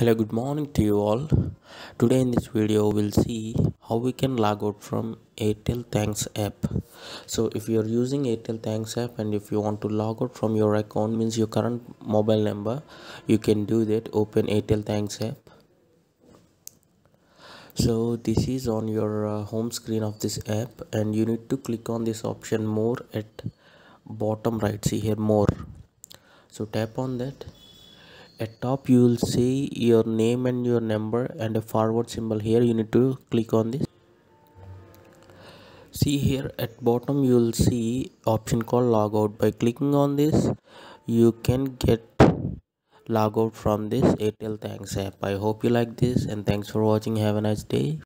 hello good morning to you all. Today in this video we'll see how we can log out from airtel thanks app. So if you're using airtel thanks app and if you want to log out from your account means your current mobile number you can do that. Open airtel thanks app. So this is on your uh, home screen of this app and you need to click on this option more at bottom right. See here more. So tap on that at top you will see your name and your number and a forward symbol here. You need to click on this. See here at bottom you will see option called logout. By clicking on this you can get logout from this airtel thanks app. I hope you like this and thanks for watching. Have a nice day